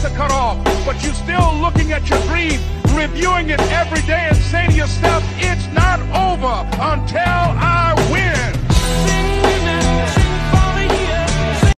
days are cut off, but you're still looking at your dream, reviewing it every day and saying to yourself, it's not over until I